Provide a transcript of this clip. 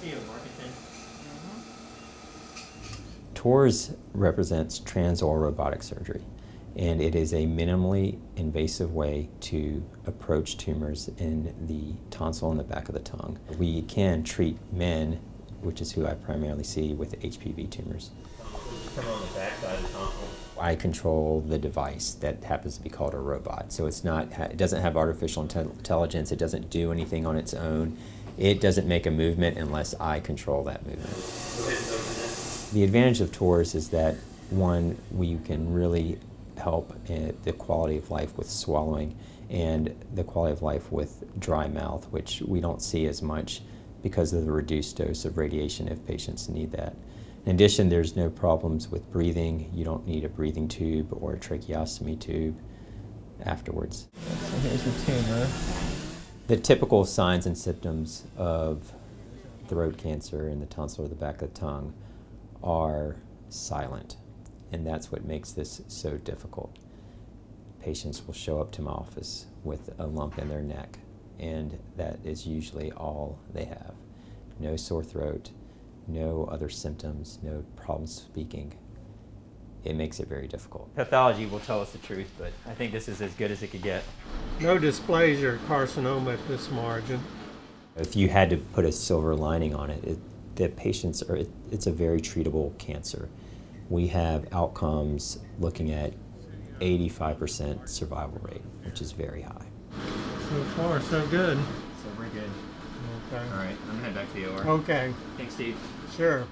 Mm-hmm. TORS represents transoral robotic surgery, and it is a minimally invasive way to approach tumors in the tonsil and the back of the tongue. We can treat men, which is who I primarily see, with HPV tumors. I control the device that happens to be called a robot. So it's not, it doesn't have artificial intelligence, it doesn't do anything on its own. It doesn't make a movement unless I control that movement. The advantage of TORS is that one, we can really help eh, the quality of life with swallowing and the quality of life with dry mouth, which we don't see as much because of the reduced dose of radiation if patients need that. In addition, there's no problems with breathing. You don't need a breathing tube or a tracheostomy tube afterwards. So here's the tumor. The typical signs and symptoms of throat cancer in the tonsil or the back of the tongue are silent, and that's what makes this so difficult. Patients will show up to my office with a lump in their neck, and that is usually all they have. No sore throat, no other symptoms, no problems speaking. It makes it very difficult. Pathology will tell us the truth, but I think this is as good as it could get. No dysplasia or carcinoma at this margin. If you had to put a silver lining on it, it the patients are, it, it's a very treatable cancer. We have outcomes looking at 85% survival rate, which is very high. So far, so good. So we're good. Okay. All right, I'm gonna head back to the OR. Okay. Thanks, Steve. Sure.